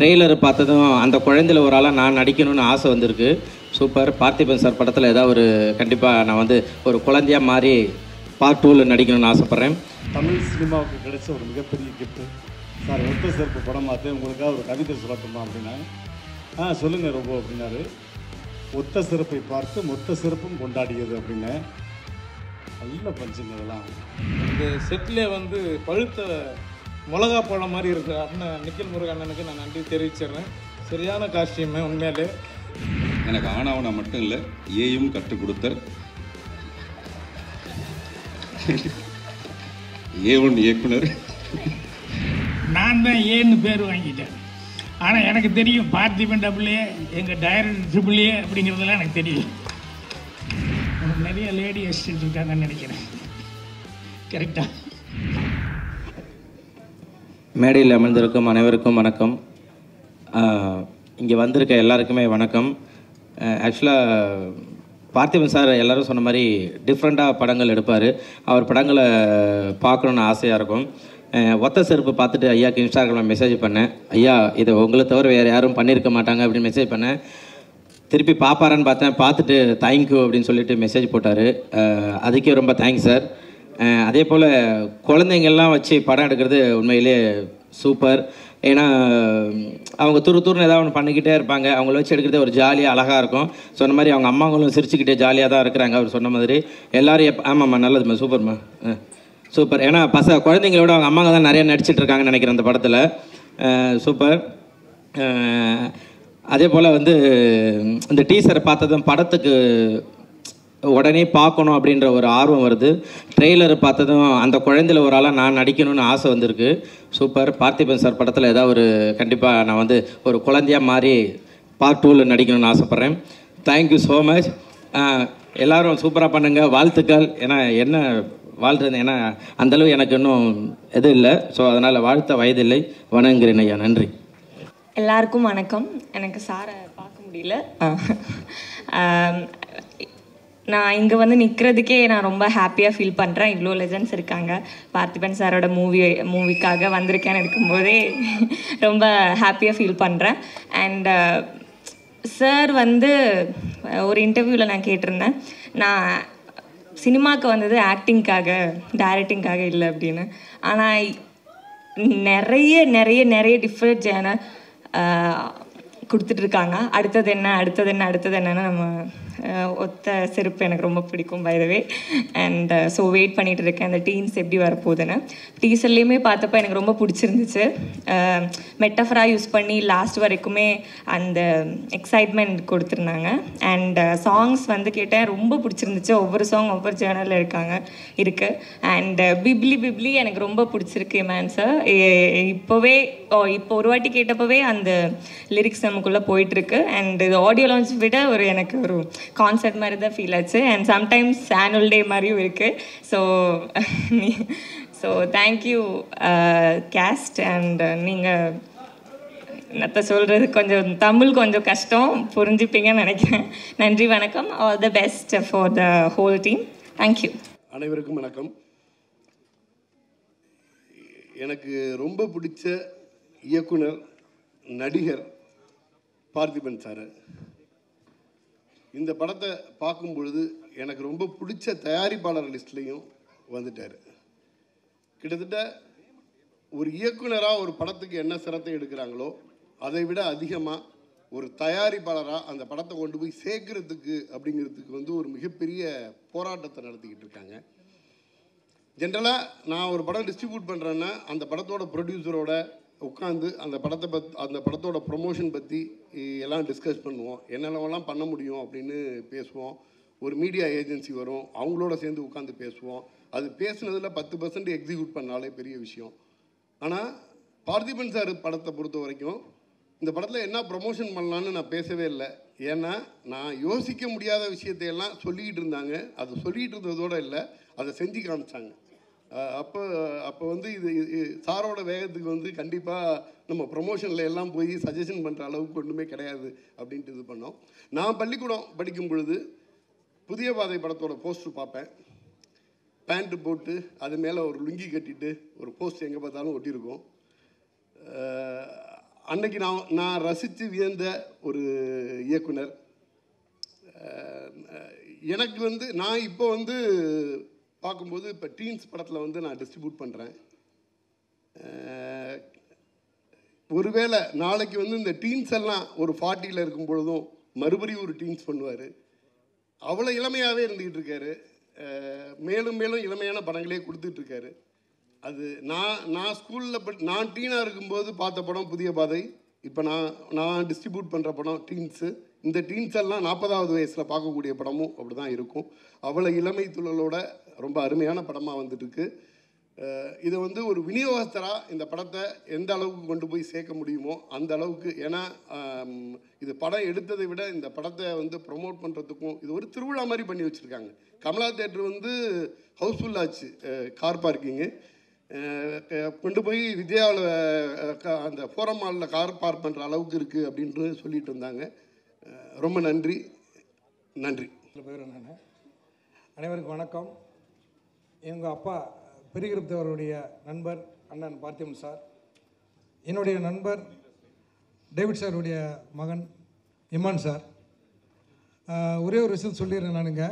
Trailer பார்த்ததும் அந்த குழந்தையில ஒரு ஆளாக நான் நடிக்கணும்னு ஆசை வந்திருக்கு. சூப்பர். பார்த்திபன் சார் படத்தில் ஏதாவது ஒரு கண்டிப்பாக நான் வந்து ஒரு குழந்தையா மாறி பார்ட் டூவில் நடிக்கணும்னு ஆசைப்பட்றேன். தமிழ் சினிமாவுக்கு கிடைச்ச ஒரு மிகப்பெரிய கிஃப்ட்டு சார் ஒத்த சிறப்பு படம் பார்த்து உங்களுக்காக ஒரு கவிதை சொல்லட்டுமா அப்படின்னா? ஆ சொல்லுங்கள் ரொம்ப அப்படின்னாரு. ஒத்த சிறப்பை பார்த்து மொத்த சிறப்பும் கொண்டாடியது அப்படின்னு. நல்ல பஞ்சுங்க இதெல்லாம். இந்த செட்டில் வந்து பழுத்த மிளகா பழம் மாதிரி இருக்கு. அண்ணன் நிக்கில் முருகன் அண்ணனுக்கு நான் நன்றி தெரிவிச்சிடுறேன். சரியான காஸ்டியூமு உண்மையிலே. எனக்கு ஆனாவனா மட்டும் இல்லை ஏயும் கற்றுக் கொடுத்தார். ஏ ஒன் இயக்குனர். நான் தான் ஏன்னு பேர் வாங்கிட்டேன். ஆனால் எனக்கு தெரியும் பார்த்திபன் டபுள்ஏ எங்கள் டைரக்டர் ட்ரிபிள் ஏ அப்படிங்கிறதெல்லாம் எனக்கு தெரியும். உனக்கு நிறைய லேடி அசிஸ்டன்ட் இருக்காங்கன்னு நினைக்கிறேன். கரெக்டாக மேடையில் அமர்ந்திருக்கும் அனைவருக்கும் வணக்கம். இங்கே வந்திருக்க எல்லாருக்குமே வணக்கம். ஆக்சுவலாக பார்த்திபன் சார் எல்லோரும் சொன்ன மாதிரி டிஃப்ரெண்ட்டாக படங்கள் எடுப்பார். அவர் படங்களை பார்க்கணுன்னு ஆசையாக இருக்கும். ஒத்த செருப்பு பார்த்துட்டு ஐயாக்கு இன்ஸ்டாகிராமில் மெசேஜ் பண்ணேன். ஐயா இதை உங்களை தவிர வேறு யாரும் பண்ணியிருக்க மாட்டாங்க அப்படின்னு மெசேஜ் பண்ணேன். திருப்பி பார்ப்பாரான்னு பார்த்தேன். பார்த்துட்டு தேங்க்யூ அப்படின்னு சொல்லிட்டு மெசேஜ் போட்டார். அதுக்கே ரொம்ப தேங்க்ஸ் சார் அதே போல் குழந்தைங்கள்லாம் வச்சு படம் எடுக்கிறது உண்மையிலே சூப்பர். ஏன்னா அவங்க துரு துருன்னு ஏதாவது ஒன்று பண்ணிக்கிட்டே இருப்பாங்க. அவங்கள வச்சு எடுக்கிறதே ஒரு ஜாலியாக அழகாக இருக்கும். சொன்ன மாதிரி அவங்க அம்மாங்களும் சிரிச்சுக்கிட்டே ஜாலியாக தான் இருக்கிறாங்க அவர் சொன்ன மாதிரி. எல்லோரும் எப் ஆமாம்மா நல்லதும்மா சூப்பர்மா ஆ சூப்பர். ஏன்னா பச குழந்தைங்களோட அவங்க அம்மாங்க தான் நிறைய நடிச்சிட்டு இருக்காங்கன்னு நினைக்கிறேன் அந்த படத்தில். சூப்பர். அதே போல் வந்து இந்த டீசரை பார்த்ததும் படத்துக்கு உடனே பார்க்கணும் அப்படின்ற ஒரு ஆர்வம் வருது. ட்ரெய்லர் பார்த்ததும் அந்த குழந்தையில ஒரு ஆளாக நான் நடிக்கணும்னு ஆசை வந்திருக்கு. சூப்பர் பார்த்திபன் சார் படத்தில் ஏதாவது ஒரு கண்டிப்பாக நான் வந்து ஒரு குழந்தையா மாறி பார்ட் டூவில் நடிக்கணும்னு ஆசைப்பட்றேன். தேங்க்யூ ஸோ மச் எல்லோரும் சூப்பராக பண்ணுங்கள் வாழ்த்துக்கள். ஏன்னா என்ன வாழ்றது? ஏன்னா அந்தளவு எனக்கு இன்னும் எதுவும் இல்லை. ஸோ அதனால் வாழ்த்த வயதில்லை. வணங்குறேன் ஐயா. நன்றி. எல்லாருக்கும் வணக்கம். எனக்கு சாரை பார்க்க முடியல. நான் இங்கே வந்து நிற்கிறதுக்கே நான் ரொம்ப ஹாப்பியாக ஃபீல் பண்ணுறேன் இவ்வளோ லெஜன்ஸ் இருக்காங்க. பார்த்திபன் சாரோட மூவி மூவிக்காக வந்திருக்கேன்னு இருக்கும்போதே ரொம்ப ஹாப்பியாக ஃபீல் பண்ணுறேன் அண்ட் சார் வந்து ஒரு இன்டர்வியூவில் நான் கேட்டிருந்தேன். நான் சினிமாவுக்கு வந்தது ஆக்டிங்க்காக டைரக்டிங்க்காக இல்லை அப்படின்னு. ஆனால் நிறைய நிறைய நிறைய டிஃப்ரெண்ட் ஜேனர் கொடுத்துட்ருக்காங்க அடுத்தது என்ன அடுத்தது என்ன அடுத்தது என்னன்னு நம்ம ஒத்த செருப்பு எனக்கு ரொம்ப பிடிக்கும் பைதவே அண்ட் ஸோ வெயிட் பண்ணிகிட்டு இருக்கேன். அந்த டீன்ஸ் எப்படி வரப்போகுதுன்னு. டீசர்லேயுமே பார்த்தப்ப எனக்கு ரொம்ப பிடிச்சிருந்துச்சு. மெட்டஃபராக யூஸ் பண்ணி லாஸ்ட் வரைக்குமே அந்த எக்ஸைட்மெண்ட் கொடுத்துருந்தாங்க. அண்ட் சாங்ஸ் uh, வந்து கேட்டேன். ரொம்ப பிடிச்சிருந்துச்சு. ஒவ்வொரு சாங் ஒவ்வொரு ஜேர்னலில் இருக்காங்க இருக்குது அண்ட் பிப்லி பிப்லி எனக்கு ரொம்ப பிடிச்சிருக்கு மேன் சார் இப்போவே இப்போ ஒரு வாட்டி கேட்டப்பவே அந்த லிரிக்ஸ் நமக்குள்ளே போயிட்டுருக்கு அண்ட் இது ஆடியோ லான்ச் விட ஒரு எனக்கு ஒரு கான்சர்ட் மாதிரி தான் ஃபீல் ஆச்சு. அண்ட் சம்டைம்ஸ் ஆனுவல் டே மாதிரியும் இருக்குது so so thank you guest and நீங்கள் என்னத்த சொல்கிறது கொஞ்சம் தமிழ் கொஞ்சம் கஷ்டம். புரிஞ்சுப்பீங்கன்னு நினைக்கிறேன். நன்றி வணக்கம். All the best for the whole team thank you அனைவருக்கும் வணக்கம். எனக்கு ரொம்ப பிடிச்ச இயக்குனர் நடிகர் பார்த்திபன் சார். இந்த படத்தை பார்க்கும் பொழுது எனக்கு ரொம்ப பிடிச்ச தயாரிப்பாளர் லிஸ்ட்லேயும் வந்துட்டார். கிட்டத்தட்ட ஒரு இயக்குனராக ஒரு படத்துக்கு என்ன சிரத்தை எடுக்கிறாங்களோ அதை விட அதிகமாக ஒரு தயாரிப்பாளராக அந்த படத்தை கொண்டு போய் சேர்க்கறதுக்கு அப்படிங்கிறதுக்கு வந்து ஒரு மிகப்பெரிய போராட்டத்தை நடத்திக்கிட்டு இருக்காங்க. ஜென்ரலாக நான் ஒரு படம் டிஸ்ட்ரிபியூட் பண்ணுறேன்னா அந்த படத்தோட ப்ரொடியூசரோட உட்காந்து அந்த படத்தை பத் அந்த படத்தோட ப்ரொமோஷன் பற்றி எல்லாம் டிஸ்கஸ் பண்ணுவோம். என்னென்னலாம் பண்ண முடியும் அப்படின்னு பேசுவோம். ஒரு மீடியா ஏஜென்சி வரும். அவங்களோட சேர்ந்து உட்காந்து பேசுவோம். அது பேசுனதில் பத்து பர்சன்ட் எக்ஸிக்யூட் பண்ணாலே பெரிய விஷயம். ஆனால் பார்த்திபன் சார் படத்தை பொறுத்த வரைக்கும் இந்த படத்தில் என்ன ப்ரமோஷன் பண்ணலான்னு நான் பேசவே இல்லை. ஏன்னா நான் யோசிக்க முடியாத விஷயத்தையெல்லாம் சொல்லிக்கிட்டு இருந்தாங்க. அது சொல்லிக்கிட்டு இருந்ததோடு இல்லை. அதை செஞ்சு காமிச்சாங்க. அப்போ அப்போ வந்து இது சாரோட வேகத்துக்கு வந்து கண்டிப்பாக நம்ம ப்ரொமோஷனில் எல்லாம் போய் சஜஷன் பண்ணுற அளவுக்கு ஒன்றுமே கிடையாது அப்படின்ட்டு இது பண்ணோம். நான் பள்ளிக்கூடம் படிக்கும் பொழுது புதிய பாதை படத்தோட போஸ்டர் பார்ப்பேன். பேண்ட்டு போட்டு அது மேலே ஒரு லுங்கி கட்டிட்டு ஒரு போஸ்ட் எங்கே பார்த்தாலும் ஒட்டியிருக்கும். அன்னைக்கு நான் நான் ரசித்து வியந்த ஒரு இயக்குனர். எனக்கு வந்து நான் இப்போ வந்து பார்க்கும்போது இப்போ டீன்ஸ் படத்தில் வந்து நான் டிஸ்ட்ரிபியூட் பண்ணுறேன் ஒருவேளை நாளைக்கு வந்து இந்த டீன்ஸ் எல்லாம் ஒரு ஃபார்ட்டியில் இருக்கும் பொழுதும் மறுபடியும் ஒரு டீன்ஸ் பண்ணுவார். அவ்வளோ இளமையாகவே இருந்துக்கிட்டு இருக்காரு. மேலும் மேலும் இளமையான படங்களே கொடுத்துட்ருக்காரு அது நான் நான் ஸ்கூலில் பட் நான் டீனாக இருக்கும்போது பார்த்த படம் புதிய பாதை. இப்போ நான் நான் டிஸ்ட்ரிபியூட் பண்ணுற படம் டீன்ஸு இந்த டீன்ஸ் எல்லாம் நாற்பதாவது வயசில் பார்க்கக்கூடிய படமும் அப்படி தான் இருக்கும். அவ்வளோ இளமை துள்ளலோட ரொம்ப அருமையான படமாக வந்துட்டுருக்கு. இதை வந்து ஒரு விநியோகஸ்தராக இந்த படத்தை எந்த அளவுக்கு கொண்டு போய் சேர்க்க முடியுமோ அந்த அளவுக்கு ஏன்னா இது படம் எடுத்ததை விட இந்த படத்தை வந்து ப்ரொமோட் பண்ணுறதுக்கும் இது ஒரு திருவிழா மாதிரி பண்ணி வச்சுருக்காங்க. கமலா தேட்டர் வந்து ஹவுஸ்ஃபுல் ஆச்சு கார் பார்க்கிங்கு கொண்டு போய் விஜயாவில் அந்த ஃபோரம் மாலில் கார் பார்க் பண்ணுற அளவுக்கு இருக்குது அப்படின்ட்டு சொல்லிட்டு இருந்தாங்க. ரொம்ப நன்றி. நன்றி. பேர் நான் அனைவருக்கும் வணக்கம். எங்கள் அப்பா பெரியகிருப்தவருடைய நண்பர் அண்ணன் பார்த்திபன் சார். என்னுடைய நண்பர் டேவிட் சாருடைய மகன் இமான் சார். ஒரே ஒரு விஷயம் சொல்லிடுறேன் நானுங்க.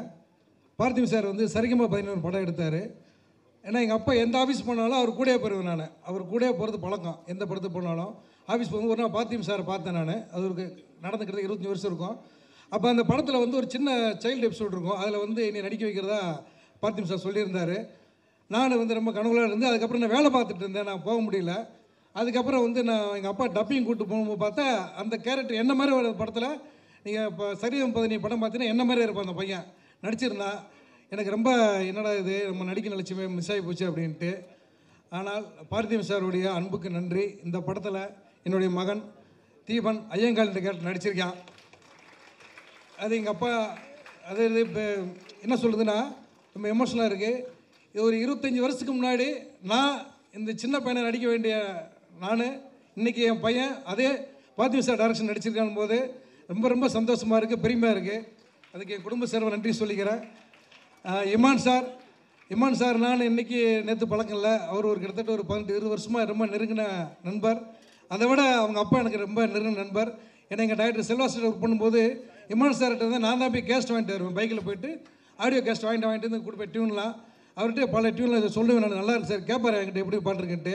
பார்த்திபன் சார் வந்து சரிகம பதினோரு படம் எடுத்தார். ஏன்னா எங்கள் அப்பா எந்த ஆஃபீஸ் போனாலும் அவர் கூடயே போயிருவேன் நான். அவர் கூடயே போகிறது பழக்கம். எந்த படத்துக்கு போனாலும். ஆஃபீஸ் போகும்போது ஒரு நாள் பார்த்திபன் சார் பார்த்தேன் நான். அவருக்கு நடந்துக்கிட்டது இருபத்தஞ்சி வருஷம் இருக்கும். அப்போ அந்த படத்தில் வந்து ஒரு சின்ன சைல்டு எபிசோட் இருக்கும். அதில் வந்து என்னை நடிக்க வைக்கிறதா பார்த்திம் சார் சொல்லியிருந்தார். நான் வந்து ரொம்ப கனவுலாக இருந்து அதுக்கப்புறம் நான் வேலை பார்த்துட்டு இருந்தேன். நான் போக முடியல. அதுக்கப்புறம் வந்து நான் எங்கள் அப்பா டப்பிங் கூப்பிட்டு போகும்போது பார்த்தா அந்த கேரக்டர் என்ன மாதிரி ஒரு படத்தில் நீங்கள் இப்போ சரியம் பதினி படம் பார்த்தீங்கன்னா என்ன மாதிரி இருப்பான் அந்த பையன்? நடிச்சிருந்தான் எனக்கு ரொம்ப என்னடா இது நம்ம நடிக்க நிலச்சிமே மிஸ் ஆகி போச்சு அப்படின்ட்டு. ஆனால் பார்த்திம் சாருடைய அன்புக்கு நன்றி. இந்த படத்தில் என்னுடைய மகன் தீபன் ஐயங்கால் என்ற கேரக்டர் நடிச்சிருக்கான். அது எங்கள் அப்பா அது இது இப்போ என்ன சொல்லுதுன்னா ரொம்ப எமோஷனலாக இருக்குது இது ஒரு இருபத்தஞ்சி வருஷத்துக்கு முன்னாடி நான் இந்த சின்ன பையனை நடிக்க வேண்டிய நான் இன்றைக்கி என் பையன் அதே பார்த்திபன் சார் டேரக்ஷன் நடிச்சிருக்கான் போது ரொம்ப ரொம்ப சந்தோஷமாக இருக்குது பெருமையாக இருக்குது அதுக்கு என் குடும்ப சேர்வை நன்றி சொல்லிக்கிறேன். இமான் சார் இமான் சார் நான் இன்னைக்கு நேற்று பழக்கம் இல்லை அவர் ஒரு கிட்டத்தட்ட ஒரு பதினெட்டு இருபது வருஷமாக ரொம்ப நெருங்கின நண்பர். அதை விட அவங்க அப்பா எனக்கு ரொம்ப நெருங்கின நண்பர். ஏன்னா எங்கள் டாக்டர் செல்வாஸ்டர் ஒர்க் பண்ணும்போது இமான் சார்கிட்ட வந்து நான் தான் போய் கேஸ்ட் வாங்கிட்டு வருவேன் பைக்கில் போயிட்டு. ஆடியோ கேஸ்ட் வாங்கிட்டு வாங்கிட்டு வந்து கொடுப்பேன் டியூன்லாம் அவர்கிட்ட பல டியூனில் இதை சொல்லுவேன் நான். நல்லா இருக்கு சார். கேட்பார் என்கிட்ட எப்படி பாட்டுருக்குன்ட்டு.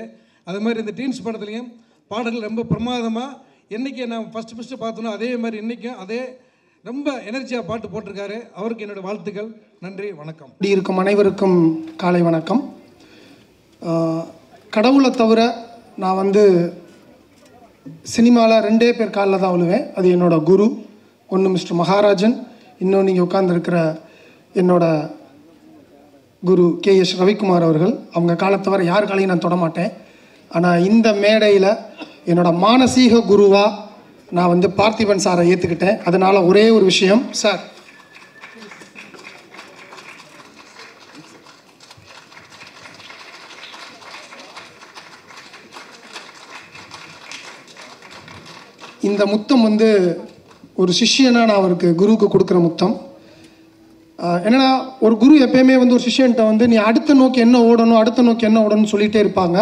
அது மாதிரி இந்த டீன்ஸ் படத்துலையும் பாடல்கள் ரொம்ப பிரமாதமாக என்றைக்கு நான் ஃபஸ்ட்டு ஃபஸ்ட்டு பார்த்தோன்னோ அதே மாதிரி இன்றைக்கும் அதே ரொம்ப எனர்ஜியாக பாட்டு போட்டிருக்காரு. அவருக்கு என்னோடய வாழ்த்துக்கள். நன்றி வணக்கம். இப்படி இருக்கும் அனைவருக்கும் காலை வணக்கம். கடவுளை தவிர நான் வந்து சினிமாவில் ரெண்டே பேர் காலில் தான் விழுவேன் அது என்னோட குரு ஒன்று மிஸ்டர் மகாராஜன் இன்னும் நீங்கள் உட்காந்துருக்கிற என்னோட குரு கே எஸ் ரவிக்குமார் அவர்கள் அவங்க காலத்தவரை யார் காலையும் நான் தொடமாட்டேன். ஆனால் இந்த மேடையில் என்னோட மானசீக குருவாக நான் வந்து பார்த்திபன் சாரை ஏற்றுக்கிட்டேன் அதனால் ஒரே ஒரு விஷயம் சார். இந்த முத்தம் வந்து ஒரு சிஷ்யனாக நான் அவருக்கு குருவுக்கு கொடுக்குற முத்தம். என்னடா ஒரு குரு எப்பயுமே வந்து ஒரு சிஷியன்ட்ட வந்து நீ அடுத்த நோக்கி என்ன ஓடணும் அடுத்த நோக்கி என்ன ஓடணும்னு சொல்லிகிட்டே இருப்பாங்க.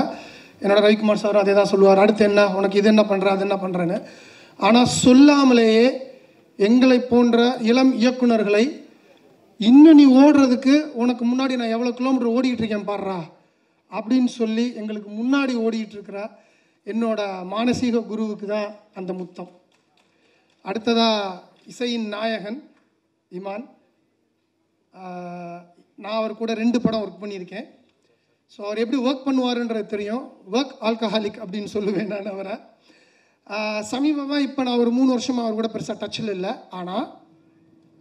என்னோட ரவிக்குமார் சார் அதே தான் சொல்லுவார் அடுத்து என்ன? உனக்கு இது என்ன பண்ணுற அது என்ன பண்ணுறேன்னு ஆனால் சொல்லாமலேயே எங்களை போன்ற இளம் இயக்குனர்களை இன்னும் நீ ஓடுறதுக்கு உனக்கு முன்னாடி நான் எவ்வளோ கிலோமீட்டர் ஓடிக்கிட்டு இருக்கேன் பாடுறா அப்படின்னு சொல்லி எங்களுக்கு முன்னாடி ஓடிக்கிட்டு இருக்கிற என்னோட மானசீக குருவுக்கு தான் அந்த முத்தம். அடுத்ததாக இசையின் நாயகன் இமான். நான் அவர் கூட ரெண்டு படம் ஒர்க் பண்ணியிருக்கேன். ஸோ அவர் எப்படி ஒர்க் பண்ணுவாருன்றது தெரியும். ஒர்க் ஆல்கஹாலிக் அப்படின்னு சொல்லுவேன் நான் அவரை. சமீபமாக இப்போ நான் ஒரு மூணு வருஷமாக அவர் கூட பெருசாக டச்சில் இல்லை. ஆனால்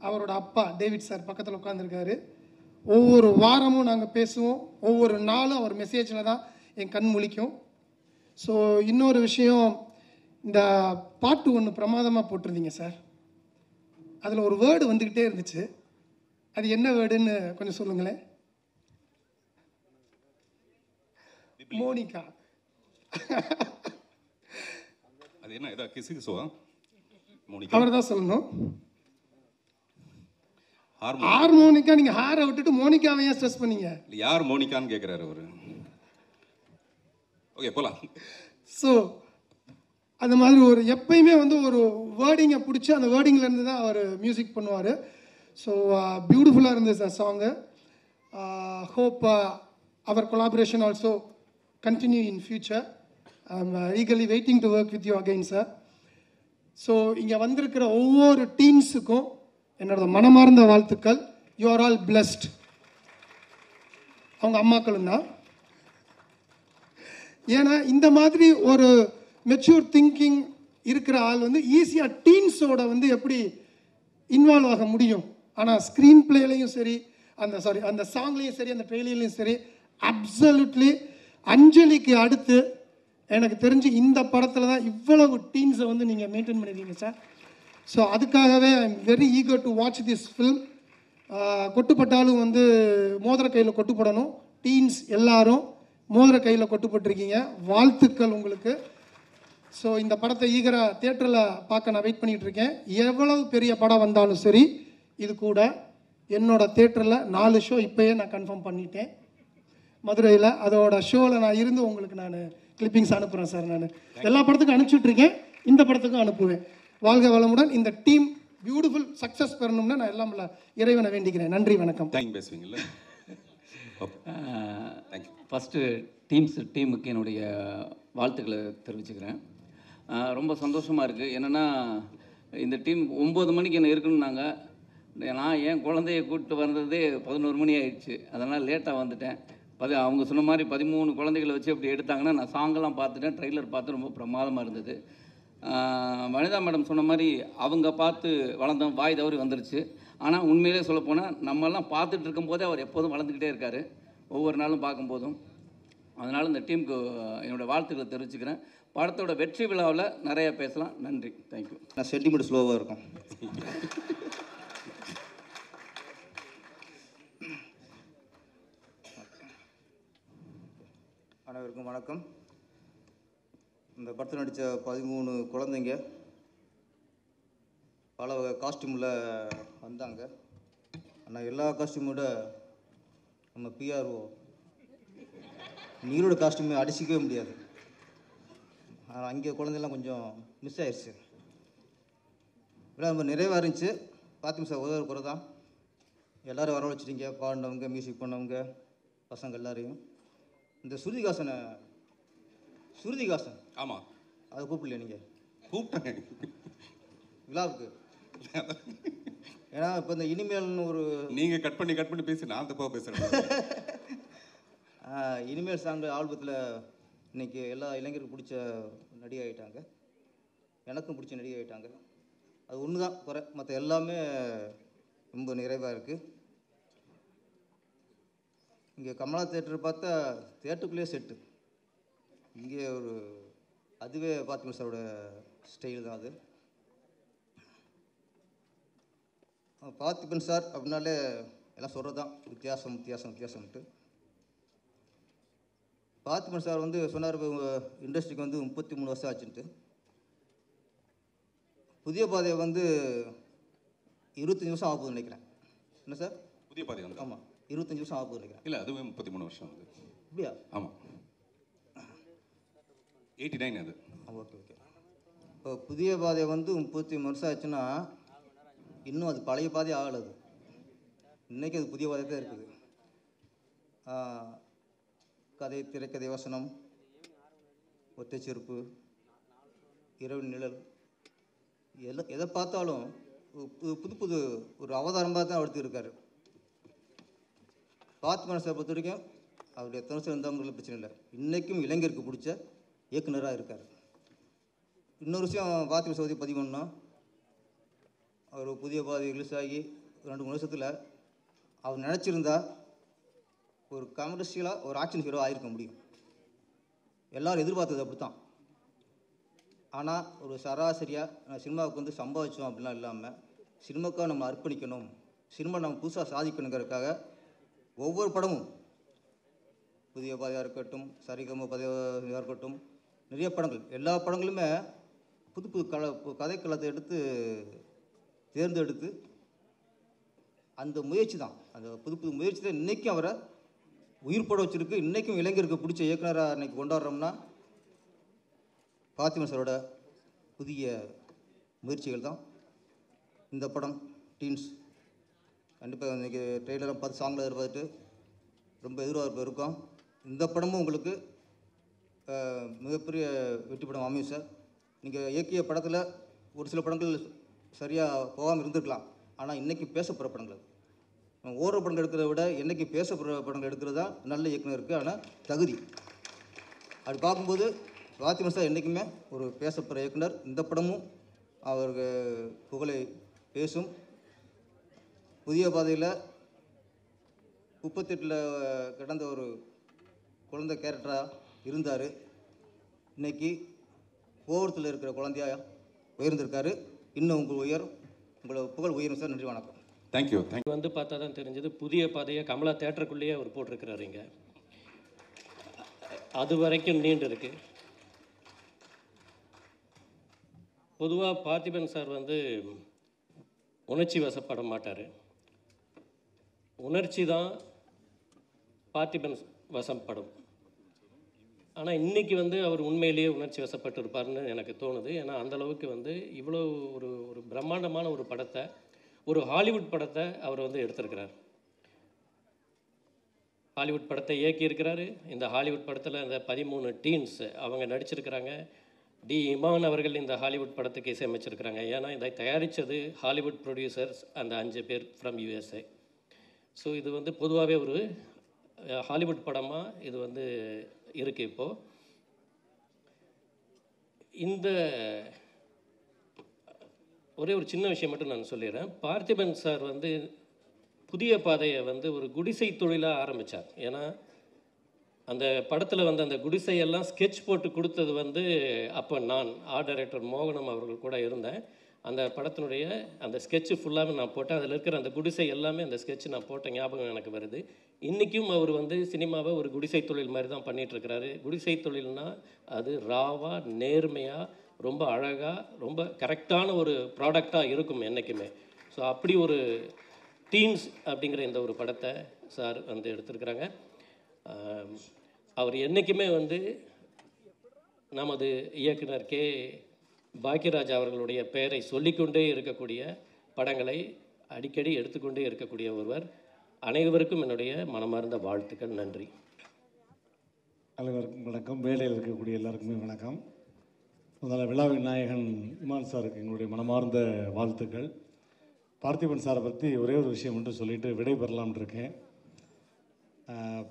அவரோட அப்பா டேவிட் சார் பக்கத்தில் உட்காந்துருக்காரு ஒவ்வொரு வாரமும் நாங்கள் பேசுவோம். ஒவ்வொரு நாளும் அவர் மெசேஜில் தான் என் கண் முழிக்கும். ஸோ இன்னொரு விஷயம் இந்த பாட்டு ஒன்று பிரமாதமாக போட்டிருந்தீங்க சார். அதில் ஒரு வேர்டு வந்துக்கிட்டே இருந்துச்சு. அது என்ன வேர்டுன்னு கொஞ்சம் சொல்லுங்களேன். மோனிகா. அது என்ன ஏதா கிசு கிசுவா? மோனிகா? அவர் தான் சொல்லணும். ஹார்மோன் ஹார்மோனிக்கா நீங்கள் ஹாரை விட்டுட்டு மோனிகாவை ஏன் ஸ்ட்ரெஸ் பண்ணீங்க? யார் மோனிகான்னு கேட்குறாரு அவரு? ஓகே போலாம். ஸோ அந்த மாதிரி ஒரு எப்பயுமே வந்து ஒரு வேர்டிங்கை பிடிச்சி அந்த வேர்டிங்லேருந்து தான் அவர் மியூசிக் பண்ணுவார். ஸோ பியூட்டிஃபுல்லாக uh, இருந்தது sir song hope our collaboration also continue in future I eagerly waiting to work with you again sir so இங்கே வந்திருக்கிற ஒவ்வொரு டீம்ஸுக்கும் என்னோட மனமார்ந்த வாழ்த்துக்கள். யூ ஆர் ஆல் பிளஸ்ட் அவங்க அம்மாக்களும் தான். ஏன்னா இந்த மாதிரி ஒரு மெச்சூர் திங்கிங் இருக்கிற ஆள் வந்து ஈஸியாக டீன்ஸோட வந்து எப்படி இன்வால்வ் ஆக முடியும்? ஆனால் ஸ்க்ரீன் பிளேலையும் சரி அந்த சாரி அந்த சாங்லேயும் சரி அந்த ட்ரெயிலையும் சரி அப்சல்யூட்லி அஞ்சலிக்கு அடுத்து எனக்கு தெரிஞ்சு இந்த படத்தில் தான் இவ்வளவு டீன்ஸை வந்து நீங்கள் மெயின்டைன் பண்ணிருக்கீங்க சார் ஸோ அதுக்காகவே I am very eager to watch this film கொட்டுப்பட்டாலும் வந்து மோதிர கையில் கொட்டுப்படணும். டீன்ஸ் எல்லாரும் மோதிர கையில் கொட்டுப்பட்டிருக்கீங்க. வாழ்த்துக்கள் உங்களுக்கு. ஸோ இந்த படத்தை ஈகராக தேட்டரில் பார்க்க நான் வெயிட் பண்ணிகிட்ருக்கேன் எவ்வளவு பெரிய படம் வந்தாலும் சரி இது கூட என்னோட தேட்டரில் நாலு ஷோ இப்போயே நான் கன்ஃபார்ம் பண்ணிட்டேன். மதுரையில் அதோட ஷோவில் நான் இருந்து உங்களுக்கு நான் கிளிப்பிங்ஸ் அனுப்புகிறேன் சார் நான். எல்லா படத்துக்கும் அனுப்பிச்சுட்டு இருக்கேன் இந்த படத்துக்கும் அனுப்புவேன். வாழ்க வளமுடன். இந்த டீம் பியூட்டிஃபுல் சக்ஸஸ் பெறணும்னு நான் எல்லாம் இறைவனை வேண்டிக்கிறேன். நன்றி வணக்கம். தேங்க் பேசுவீங்கல்ல? ஃபஸ்ட்டு டீம்ஸ் டீமுக்கு என்னுடைய வாழ்த்துக்களை தெரிவிச்சுக்கிறேன். ரொம்ப சந்தோஷமாக இருக்குது என்னென்னா இந்த டீம் ஒம்பது மணிக்கு என்ன இருக்கணும்னாங்க. நான் என் குழந்தைய கூப்பிட்டு வந்தது பதினோரு மணி ஆயிடுச்சு. அதனால் லேட்டாக வந்துட்டேன். பதி அவங்க சொன்ன மாதிரி பதிமூணு குழந்தைகளை வச்சு அப்படி எடுத்தாங்கன்னா நான் சாங்கெல்லாம் பார்த்துட்டேன். ட்ரெய்லர் பார்த்து ரொம்ப பிரமாதமாக இருந்தது. வனிதா மேடம் சொன்ன மாதிரி அவங்க பார்த்து வளர்ந்தோம் வாய் தவறி வந்துருச்சு. ஆனால் உண்மையிலே சொல்லப்போனால் நம்மெல்லாம் பார்த்துட்டு இருக்கும்போதே அவர் எப்போதும் வளர்ந்துக்கிட்டே இருக்கார். ஒவ்வொரு நாளும் பார்க்கும்போதும் அதனால் இந்த டீமுக்கு என்னோடய வாழ்த்துக்களை தெரிவிச்சுக்கிறேன். படத்தோட வெற்றி விழாவில் நிறையா பேசலாம். நன்றி. தேங்க்யூ நான் சென்டிமீட்டர் ஸ்லோவாக இருக்கும். அனைவருக்கும் வணக்கம். இந்த படத்தில் நடித்த பதிமூணு குழந்தைங்க பல வகை காஸ்டியூமில் வந்தாங்க. ஆனால் எல்லா காஸ்டியூமோட நம்ம பிஆர்ஓ நீரோட காஸ்டியூமே அடிச்சிக்கவே முடியாது. ஆனால் அங்கே குழந்தைலாம் கொஞ்சம் மிஸ் ஆயிடுச்சு விழா ரொம்ப நிறைவாக இருந்துச்சு பார்த்திங்க சார் உதவி குறை தான். எல்லோரும் வரவழைச்சிட்டீங்க. பாடினவங்க மியூசிக் பண்ணவங்க பசங்க எல்லாரையும். இந்த சுருதிகாசனை சுருதிகாசன் ஆமாம் அதை கூப்பிடல நீங்கள் கூப்பிட்டேன். விழாவுக்கு. ஏன்னா இப்போ இந்த இனிமேல்னு ஒரு நீங்கள் கட் பண்ணி கட் பண்ணி பேசி நான் தப்பாக பேசுகிறேன் இனிமேல் சாங் ஆல்பத்தில் இன்னைக்கு எல்லா இளைஞருக்கும் பிடிச்ச நடிகை ஆகிட்டாங்க எனக்கும் பிடிச்ச நடிகை ஆகிட்டாங்க அது ஒன்று தான் குறை. மற்ற எல்லாமே ரொம்ப நிறைவாக இருக்குது இங்கே கமலா தேட்டர் பார்த்தா தேட்டருக்குள்ளேயே செட்டு இங்கே ஒரு அதுவே பார்த்திபன் சாரோட ஸ்டைல் தான் அது. பார்த்திபன் சார் அப்படின்னாலே எல்லாம் சொல்கிறது தான். வித்தியாசம் வித்தியாசம் வித்தியாசம்ட்டு பார்த்திபன் சார் வந்து சொன்னார் இண்டஸ்ட்ரிக்கு வந்து முப்பத்தி மூணு வருஷம் ஆச்சுன்ட்டு. புதிய பாதையை வந்து இருபத்தஞ்சி வருஷம் ஆக போகுதுன்னு நினைக்கிறேன். என்ன சார்? புதிய பாதை வந்து. ஆமாம் இருபத்தஞ்சி வருஷம் ஆக போகுதுன்னு நினைக்கிறேன். இல்லை அதுவே முப்பத்தி மூணு வருஷம் வந்து அப்படியா? ஆமாம் எயிட்டி நைன் அது ஓகே ஓகே இப்போ புதிய பாதை வந்து முப்பத்தி மூணு வருஷம் ஆச்சுன்னா இன்னும் அது பழைய பாதை ஆகலை அது. இன்றைக்கி அது புதிய பாதை தான் இருக்குது. கதை திரைக்கதை வசனம் ஒத்தை செருப்பு இரவு நிழல் எல்லாம் எதை பார்த்தாலும் புது புது ஒரு அவதாரமாக தான் எடுத்து பாத் மனசை பொறுத்த வரைக்கும் அவர் துணை இருந்தவங்களுக்கு பிரச்சனை இல்லை. இன்றைக்கும் இளைஞருக்கு பிடிச்ச இயக்குனராக இருக்கார். இன்னொரு விஷயம் பார்த்திப சௌதி பதிவு பண்ணோம் அவர் புதிய பாதை ரிலீஸ் ஆகி ரெண்டு மூணு வருஷத்தில் அவர் நினச்சிருந்தா ஒரு கமர்ஷியலாக ஒரு ஆக்ஷன் ஹீரோ ஆகிருக்க முடியும். எல்லோரும் எதிர்பார்த்தது அப்படி தான் ஆனால் ஒரு சராசரியாக சினிமாவுக்கு வந்து சம்பாதிச்சோம் அப்படிலாம் இல்லாமல் சினிமாக்காக நம்ம அர்ப்பணிக்கணும் சினிமா நம்ம புதுசாக சாதிக்கணுங்கிறதுக்காக ஒவ்வொரு படமும் புதிய பாதையாக இருக்கட்டும் சரிகம பாதையாக இருக்கட்டும் நிறைய படங்கள். எல்லா படங்களுமே புது புது கல கதைக்களத்தை எடுத்து தேர்ந்தெடுத்து அந்த முயற்சி தான். அந்த புது புது முயற்சி தான் இன்றைக்கும் அவரை உயிர் பட வச்சுருக்கு. இன்றைக்கும் இளைஞருக்கு பிடிச்ச இயக்குனராக இன்றைக்கி கொண்டாடுறோம்னா பாத்திமன் சரோட புதிய முயற்சிகள் தான் இந்த படம். டீன்ஸ். கண்டிப்பாக இன்றைக்கி ட்ரெய்லரை பார்த்து சாங்கில் எதிர்பார்த்துட்டு ரொம்ப எதிர்பார்ப்பு இருக்கும். இந்த படமும் உங்களுக்கு மிகப்பெரிய வெற்றி படம் அமையும் சார். நீங்கள் இயக்கிய படத்தில் ஒரு சில படங்கள் சரியாக போகாமல் இருந்திருக்கலாம். ஆனால் இன்றைக்கி பேசப்படுற படங்கள். அது. படங்கள் எடுக்கிறத விட என்னைக்கு பேசப்படுற படங்கள் எடுக்கிறது தான் நல்ல இயக்குனருக்கு ஆனால் தகுதி. அப்படி பார்க்கும்போது வாத்திமன் சார் என்றைக்குமே ஒரு பேசப்படுற இயக்குனர். இந்த படமும் அவருக்கு புகழை பேசும். புதிய பாதையில் முப்பத்தெட்டில் கிடந்த ஒரு குழந்தை கேரக்டராக இருந்தார். இன்னைக்கு கோவரத்தில் இருக்கிற குழந்தையா உயர்ந்திருக்காரு. இன்னும் உங்கள் உயர் உங்களை புகழ் உயரும் சார். நன்றி வணக்கம். தேங்க்யூ தேங்க் வந்து பார்த்தா தான் தெரிஞ்சது புதிய பாதையை கமலா தேட்டருக்குள்ளேயே அவர் போட்டிருக்கிறாரு இங்க. அது வரைக்கும் நீண்டு இருக்கு. பொதுவாக பார்த்திபன் சார் வந்து உணர்ச்சி வசப்பட மாட்டார். உணர்ச்சி தான் பார்ட்டிபன் வசப்படும். ஆனால் இன்றைக்கி வந்து அவர் உண்மையிலேயே உணர்ச்சி வசப்பட்டிருப்பார்னு எனக்கு தோணுது. ஏன்னா அந்த அளவுக்கு வந்து இவ்வளோ ஒரு ஒரு பிரம்மாண்டமான ஒரு படத்தை ஒரு ஹாலிவுட் படத்தை அவர் வந்து எடுத்திருக்கிறார். ஹாலிவுட் படத்தை இயக்கியிருக்கிறாரு. இந்த ஹாலிவுட் படத்தில் இந்த பதிமூணு டீன்ஸ் அவங்க நடிச்சிருக்கிறாங்க. டி இமான் அவர்கள் இந்த ஹாலிவுட் படத்துக்கு இசையமைச்சிருக்கிறாங்க. ஏன்னா இதை தயாரித்தது ஹாலிவுட் ப்ரொடியூசர்ஸ் அந்த அஞ்சு பேர் ஃப்ரம் யூஎஸ்ஏ ஸோ இது வந்து பொதுவாகவே ஒரு ஹாலிவுட் படமாக இது வந்து இருக்குது இப்போது இந்த ஒரே ஒரு சின்ன விஷயம் மட்டும் நான் சொல்லிடுறேன். பார்த்திபன் சார் வந்து புதிய பாதையை வந்து ஒரு குடிசை தொழிலாக ஆரம்பித்தார் ஏன்னா அந்த படத்தில் வந்து அந்த குடிசையெல்லாம் ஸ்கெட்ச் போட்டு கொடுத்தது வந்து அப்போ நான் ஆர்ட் டைரக்டர் மோகனம் அவர்கள் கூட இருந்தேன். அந்த படத்தினுடைய அந்த ஸ்கெட்சு ஃபுல்லாகவே நான் போட்டேன். அதில் இருக்கிற அந்த குடிசை எல்லாமே அந்த ஸ்கெட்சு நான் போட்ட ஞாபகம் எனக்கு வருது. இன்றைக்கும் அவர் வந்து சினிமாவை ஒரு குடிசை தொழில் மாதிரி தான் பண்ணிகிட்ருக்கிறாரு குடிசை தொழில்னால் அது ராவாக நேர்மையாக ரொம்ப அழகாக ரொம்ப கரெக்டான ஒரு ப்ராடக்டாக இருக்கும் என்றைக்குமே ஸோ அப்படி ஒரு டீம்ஸ் அப்படிங்கிற இந்த ஒரு படத்தை சார் வந்து எடுத்திருக்கிறாங்க. அவர் என்றைக்குமே வந்து நமது இயக்குனர் கே பாக்கியராஜ் அவர்களுடைய பெயரை சொல்லிக்கொண்டே இருக்கக்கூடிய படங்களை அடிக்கடி எடுத்துக்கொண்டே இருக்கக்கூடிய ஒருவர். அனைவருக்கும் என்னுடைய மனமார்ந்த வாழ்த்துக்கள். நன்றி. அனைவருக்கும் வணக்கம். வேலையில் இருக்கக்கூடிய எல்லாருக்குமே வணக்கம். முதல்ல விழாவின் நாயகன் இமான் சாருக்கு எங்களுடைய மனமார்ந்த வாழ்த்துக்கள். பார்த்திபன் சாரை பற்றி ஒரே ஒரு விஷயம் மட்டும் சொல்லிட்டு விடைபெறலாம்னு இருக்கேன்.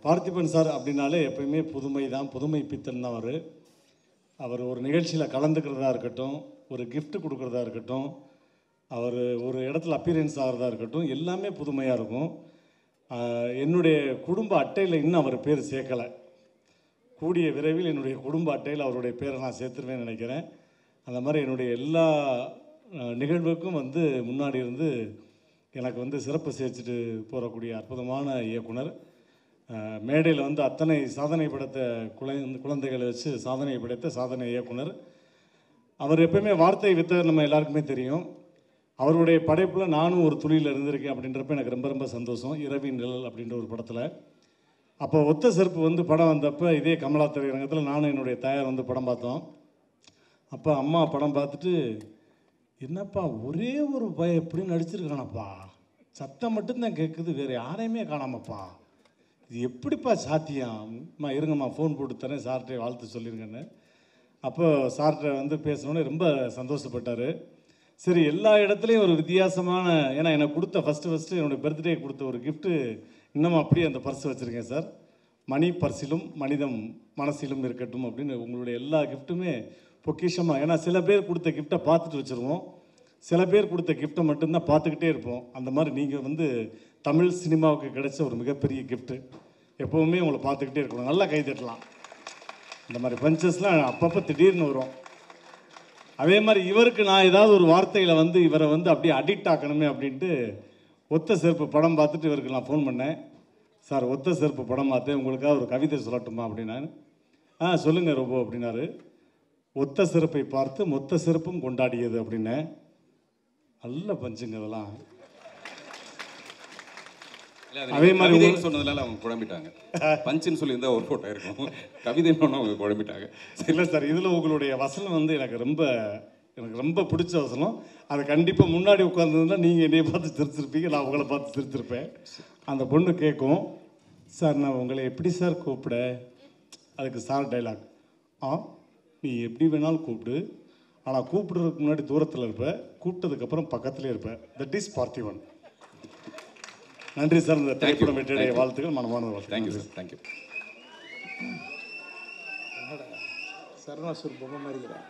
பார்த்திபன் சார் அப்படின்னாலே எப்பயுமே புதுமை தான் புதுமை பித்தன் தான் அவர். அவர் ஒரு நிகழ்ச்சியில் கலந்துக்கிறதா இருக்கட்டும் ஒரு கிஃப்ட் கொடுக்குறதா இருக்கட்டும் அவர் ஒரு இடத்துல அப்பியரன்ஸ் ஆகிறதா இருக்கட்டும் எல்லாமே புதுமையாக இருக்கும். என்னுடைய குடும்ப அட்டையில் இன்னும் அவர் பேர் சேர்க்கலை. கூடிய விரைவில் என்னுடைய குடும்ப அட்டையில் அவருடைய பேரை நான் சேர்த்துருவேன்னு நினைக்கிறேன். அந்த மாதிரி என்னுடைய எல்லா நிகழ்வுக்கும் வந்து முன்னாடி இருந்து எனக்கு வந்து சிறப்பு சேர்த்துட்டு போகக்கூடிய அற்புதமான இயக்குனர். மேடையில் வந்து அத்தனை சாதனை படைத்த குழந்தை குழந்தைகளை வச்சு சாதனை படைத்த சாதனை இயக்குனர். அவர் எப்பயுமே வார்த்தை வித்தவர் நம்ம எல்லாருக்குமே தெரியும். அவருடைய படைப்பில் நானும் ஒரு துளியில் இருந்திருக்கேன் அப்படின்றப்ப எனக்கு ரொம்ப ரொம்ப சந்தோஷம். இரவின் நிழல் அப்படின்ற ஒரு படத்தில். அப்போ ஒத்த செருப்பு வந்து படம் வந்தப்போ இதே கமலா திரையரங்கத்தில் நானும் என்னுடைய தயார் வந்து படம் பார்த்தோம். அப்போ அம்மா படம் பார்த்துட்டு என்னப்பா ஒரே ஒரு பய எப்படி நடிச்சிருக்கானப்பா. சத்தம் மட்டும்தான் கேட்குது வேறு யாரையுமே காணாமப்பா. இது எப்படிப்பா சாத்தியம்? அம்மா இருங்கம்மா ஃபோன் போட்டு தரேன் சார்கிட்ட வாழ்த்து சொல்லியிருக்கேன்னு அப்போ சார்கிட்ட வந்து பேசணுன்னு ரொம்ப சந்தோஷப்பட்டார். சரி எல்லா இடத்துலையும் ஒரு வித்தியாசமான ஏன்னா எனக்கு கொடுத்த ஃபஸ்ட்டு ஃபஸ்ட்டு என்னுடைய பர்த்டே கொடுத்த ஒரு கிஃப்ட்டு இன்னமும் அப்படியே அந்த பர்ஸ் வச்சுருக்கேன் சார். மணி பர்சிலும் மனிதம் மனசிலும் இருக்கட்டும் அப்படின்னு உங்களுடைய எல்லா கிஃப்ட்டுமே பொக்கிஷமாக ஏன்னா சில பேர் கொடுத்த கிஃப்ட்டை பார்த்துட்டு வச்சுருவோம். சில பேர் கொடுத்த கிஃப்ட்டை மட்டும்தான் பார்த்துக்கிட்டே இருப்போம். அந்த மாதிரி நீங்கள் வந்து தமிழ் சினிமாவுக்கு கிடைச்ச ஒரு மிகப்பெரிய கிஃப்ட்டு எப்போவுமே உங்களை பார்த்துக்கிட்டே இருக்கணும். நல்லா கை தட்டலாம். இந்த மாதிரி பஞ்சஸ்லாம் அப்பப்போ திடீர்னு வரும். அதே மாதிரி இவருக்கு நான் ஏதாவது ஒரு வார்த்தையில் வந்து இவரை வந்து அப்படியே அடிக்ட் ஆக்கணுமே அப்படின்ட்டு ஒத்த செருப்பு படம் பார்த்துட்டு இவருக்கு நான் ஃபோன் பண்ணேன். சார் ஒத்த செருப்பு படம் பார்த்தேன். உங்களுக்காக ஒரு கவிதை சொல்லட்டுமா? அப்படின்னா ஆ சொல்லுங்கள் ரொம்ப அப்படின்னாரு. ஒத்த சிறப்பை பார்த்து மொத்த சிறப்பும் கொண்டாடியது அப்படின்னு நல்ல பஞ்சுங்க இதெல்லாம். அது மாதிரி சொன்னதுனால அவங்க குழம்பிட்டாங்க. பஞ்சுன்னு சொல்லியிருந்தா ஒரு ஃபோட்டோ இருக்கும் கவிதைன்னு அவங்க குழம்பிட்டாங்க. இல்லை சார் இதில் உங்களுடைய வசனம் வந்து எனக்கு ரொம்ப எனக்கு ரொம்ப பிடிச்ச வசனம். அது கண்டிப்பாக முன்னாடி உட்காந்துருந்தா நீங்கள் என்னைய பார்த்து சிரிச்சிருப்பீங்க நான் உங்களை பார்த்து சிரிச்சிருப்பேன். அந்த பொண்ணு கேட்கும் சார் நான் உங்களை எப்படி சார் கூப்பிட? அதுக்கு சார் டைலாக் ஆ நீ எப்படி வேணாலும் கூப்பிடு. ஆனால் கூப்பிடுறதுக்கு முன்னாடி தூரத்தில் இருப்ப கூப்பிட்டதுக்கப்புறம் பக்கத்துலேயே இருப்ப. தட் இஸ் பார்த்திவன் நன்றி சார். இந்த திரைப்படம் வெற்றியடைய வாழ்த்துக்கள். மனமான வாழ்த்துக்கள். Thank you sir. தேங்க்யூ சரணாசூர் பொம்மை மாதிரி இருக்கிறான்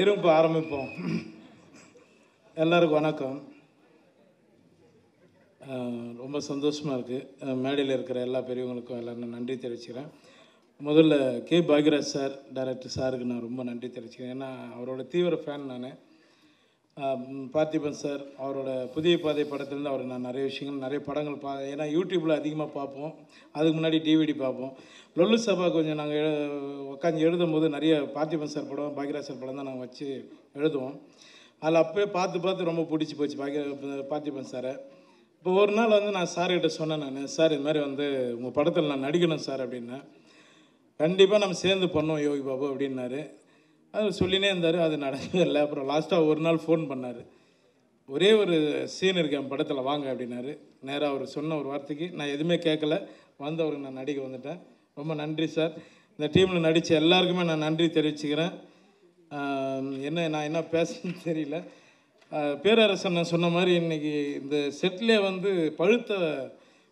எறும்பு ஆரம்பிப்போம். எல்லாருக்கும் வணக்கம். ரொம்ப சந்தோஷமாக இருக்குது மேடையில் இருக்கிற எல்லா பெரியவங்களுக்கும் எல்லாரும் நன்றி தெரிவிச்சுக்கிறேன். முதல்ல கே. பாக்யராஜ் சார் டைரக்டர் சாருக்கு நான் ரொம்ப நன்றி தெரிவிச்சுக்கிறேன். ஏன்னா அவரோட தீவிர ஃபேன் நான். பார்த்திபன் சார் அவரோட புதிய பாதை படத்துலேருந்து அவர் நான் நிறைய விஷயங்கள் நிறைய படங்கள் பா ஏன்னா யூடியூப்பில் அதிகமாக பார்ப்போம். அதுக்கு முன்னாடி டிவிடி பார்ப்போம். லொல்லு சபா கொஞ்சம் நாங்கள் உட்காந்து எழுதும் போது நிறைய பார்த்திபன் சார் படம் பாக்யராஜ் சார் படம் தான் நாங்கள் வச்சு எழுதுவோம். அதில் அப்போயே பார்த்து பார்த்து ரொம்ப பிடிச்சி போச்சு பாக்ய பார்த்திபன் சாரை. இப்போ ஒரு நாள் வந்து நான் சார்கிட்ட சொன்னேன் நான் சார் இது மாதிரி வந்து உங்கள் படத்தில் நான் நடிக்கணும் சார் அப்படின்னேன் கண்டிப்பாக நம்ம சேர்ந்து பண்ணோம் யோகி பாபு அப்படின்னாரு. அது சொல்லினே இருந்தார் அது நடக்கவே இல்லை அப்புறம் லாஸ்ட்டாக ஒரு நாள் ஃபோன் பண்ணார். ஒரே ஒரு சீன் இருக்கு என் படத்தில் வாங்க அப்படின்னாரு. நேராக அவர் சொன்ன ஒரு வார்த்தைக்கு நான் எதுவுமே கேட்கல. வந்தவருக்கு நான் நடிக்க வந்துட்டேன். ரொம்ப நன்றி சார் இந்த டீமில் நடித்த எல்லாருக்குமே நான் நன்றி தெரிவிச்சுக்கிறேன். என்ன நான் என்ன பேசணும்னு தெரியல. பேரரசன் நான் சொன்ன மாதிரி இன்னைக்கு இந்த செட்டிலே வந்து பழுத்த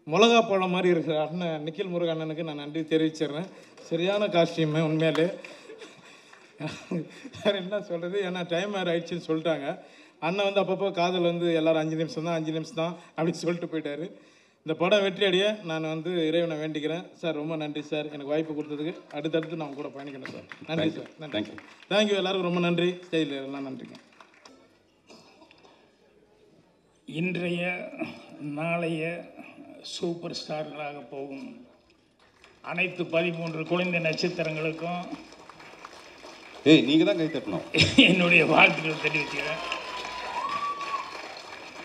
மிளகா பழம் மாதிரி இருக்கிற அண்ணன் நிக்கில் முருகன் அண்ணனுக்கு நான் நன்றி தெரிவிச்சிடுறேன். சரியான காஸ்டியூமு உண்மையிலே. வேறு என்ன சொல்கிறது ஏன்னா டைம் வேறு ஆயிடுச்சுன்னு சொல்லிட்டாங்க. அண்ணன் வந்து அப்பப்போ காதல் வந்து எல்லாரும் அஞ்சு நிமிஷம் தான் அஞ்சு நிமிஷம் தான் அப்படின்னு சொல்லிட்டு போயிட்டாரு. இந்த படம் வெற்றி அடைய நான் வந்து இறைவனை வேண்டிக்கிறேன். சார் ரொம்ப நன்றி சார். எனக்கு வாய்ப்பு கொடுத்ததுக்கு அடுத்தடுத்து நான் உங்க கூட பயணிக்கணும் சார். நன்றி சார். நன்றி. You. தேங்க்யூ எல்லாருக்கும் ரொம்ப நன்றி. ஸ்டைல் எல்லாம் நன்றிங்க. இன்றைய நாளைய சூப்பர் ஸ்டார்களாக போகும் அனைத்து பதிமூன்று குழந்தை நட்சத்திரங்களுக்கும் ஏய் நீங்கள் தான் கை தட்டணும். என்னுடைய வாழ்த்துக்களை தெரிவிக்கிறேன்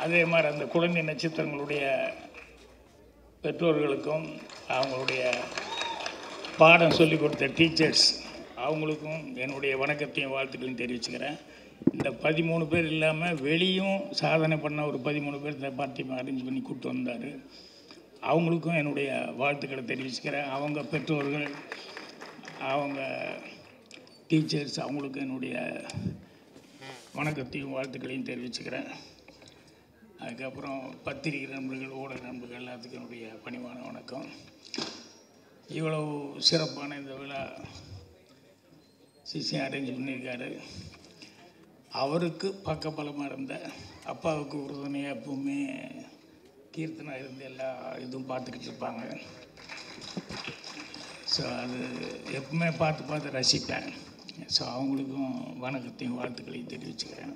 அதே மாதிரி அந்த குழந்தை நட்சத்திரங்களுடைய பெற்றோர்களுக்கும் அவங்களுடைய பாடம் சொல்லிக் கொடுத்த டீச்சர்ஸ் அவங்களுக்கும் என்னுடைய வணக்கத்தையும் வாழ்த்துக்களையும் தெரிவிச்சுக்கிறேன். இந்த பதிமூணு பேர் இல்லாமல் வெளியும் சாதனை பண்ண ஒரு பதிமூணு பேர் இந்த பார்ட்டியும் அரேஞ்ச் பண்ணி கூப்பிட்டு வந்தார். அவங்களுக்கும் என்னுடைய வாழ்த்துக்களை தெரிவிச்சுக்கிறேன். அவங்க பெற்றோர்கள் அவங்க டீச்சர்ஸ் அவங்களுக்கு என்னுடைய வணக்கத்தையும் வாழ்த்துக்களையும் தெரிவிச்சுக்கிறேன். அதுக்கப்புறம் பத்திரிகை நண்பர்கள் ஊடக நண்பர்கள் எல்லாத்துக்கும் என்னுடைய பணிவான வணக்கம். இவ்வளவு சிறப்பான இந்த விழா சிசி அரேஞ்ச் பண்ணியிருக்காரு. அவருக்கு பக்கபலமாக இருந்த அப்பாவுக்கு உறுதுணையாக எப்பவுமே கீர்த்தனா இருந்து எல்லா இதுவும் பார்த்துக்கிட்டு இருப்பாங்க. ஸோ அது எப்பவுமே பார்த்து பார்த்து ரசிப்பேன். ஸோ அவங்களுக்கும் வணக்கத்தையும் வாழ்த்துக்களையும் தெரிவிச்சுக்கிறேன்.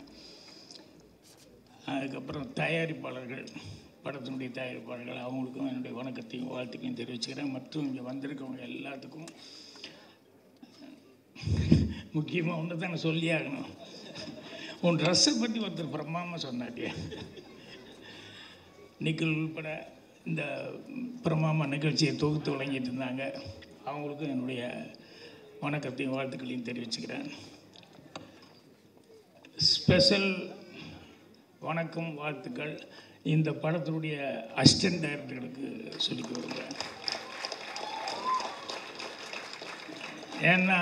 அதுக்கப்புறம் தயாரிப்பாளர்கள் படத்தினுடைய தயாரிப்பாளர்கள் அவங்களுக்கும் என்னுடைய வணக்கத்தையும் வாழ்த்துக்கையும் தெரிவிச்சுக்கிறேன். மற்றும் இங்கே வந்திருக்கவங்க எல்லாத்துக்கும் முக்கியமாக ஒன்று தானே நான் சொல்லி ஆகணும். உன் ட்ரெஸ்ஸை பற்றி ஒருத்தர் பிரமாமா சொன்னாட்டியா நிக்கல் உள்பட இந்த பிரமாமா நிகழ்ச்சியை தொகுத்து வழங்கிட்டு இருந்தாங்க. அவங்களுக்கும் என்னுடைய வணக்கத்தையும் வாழ்த்துக்களையும் தெரிவிச்சுக்கிறேன். ஸ்பெஷல் வணக்கம் வாழ்த்துக்கள். இந்த படத்தினுடைய அசிஸ்டன்ட் டைரக்டர்களுக்கு சொல்லிக் கொடுக்குறேன். ஏன்னா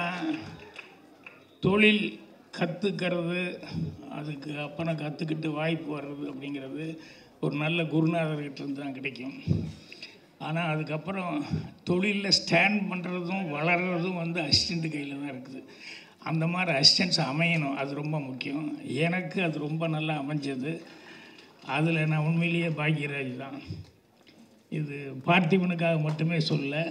தொழில் கற்றுக்கிறது அதுக்கு அப்புறம் கற்றுக்கிட்டு வாய்ப்பு வர்றது அப்படிங்கிறது ஒரு நல்ல குருநாதர்கிட்ட இருந்து தான் கிடைக்கும். ஆனால் அதுக்கப்புறம் தொழிலில் ஸ்டாண்ட் பண்ணுறதும் வளர்கிறதும் வந்து அசிஸ்டண்ட் கையில் தான் இருக்குது. அந்த மாதிரி அசிஸ்டன்ஸ் அமையணும் அது ரொம்ப முக்கியம். எனக்கு அது ரொம்ப நல்லா அமைஞ்சது. அதில் நான் உண்மையிலேயே பாக்யராஜ் தான். இது பார்த்திபனுக்காக மட்டுமே சொல்ல